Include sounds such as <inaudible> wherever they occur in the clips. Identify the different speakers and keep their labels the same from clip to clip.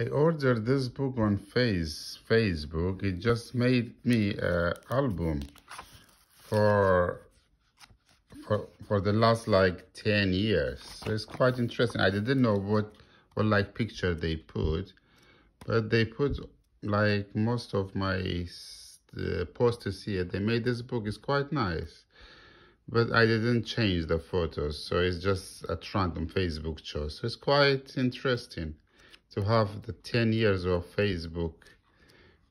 Speaker 1: I ordered this book on face Facebook. It just made me an album for for for the last like 10 years. So it's quite interesting. I didn't know what what like picture they put, but they put like most of my uh, posters here. They made this book It's quite nice. But I didn't change the photos, so it's just a random Facebook choice. So it's quite interesting to have the 10 years of Facebook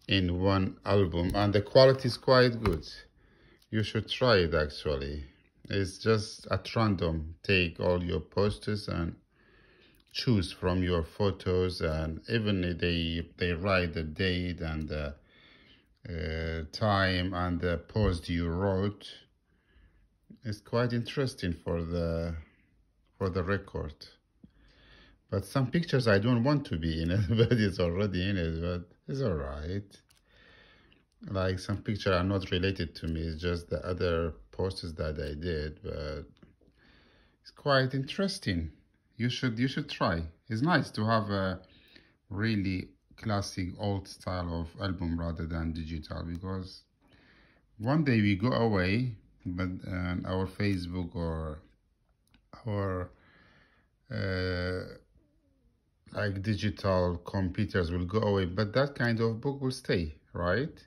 Speaker 1: in one album and the quality is quite good. You should try it actually. It's just at random. Take all your posters and choose from your photos and even they they write the date and the uh, time and the post you wrote. It's quite interesting for the for the record. But some pictures I don't want to be in it, <laughs> but it's already in it, but it's all right. Like some pictures are not related to me, it's just the other posts that I did, but it's quite interesting. You should you should try. It's nice to have a really classic old style of album rather than digital because one day we go away, but uh, our Facebook or our uh, like digital computers will go away, but that kind of book will stay, right?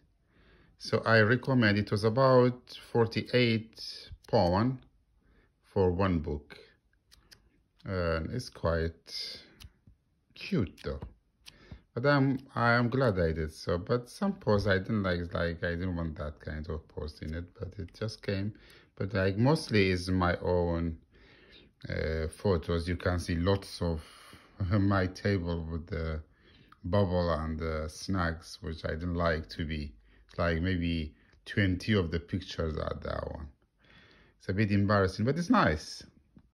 Speaker 1: So I recommend it was about 48 pound for one book. And it's quite cute though. But I'm I'm glad I did so. But some posts I didn't like like I didn't want that kind of post in it, but it just came. But like mostly is my own uh, photos. You can see lots of my table with the bubble and the snacks, which I didn't like to be. like maybe 20 of the pictures are that one. It's a bit embarrassing, but it's nice.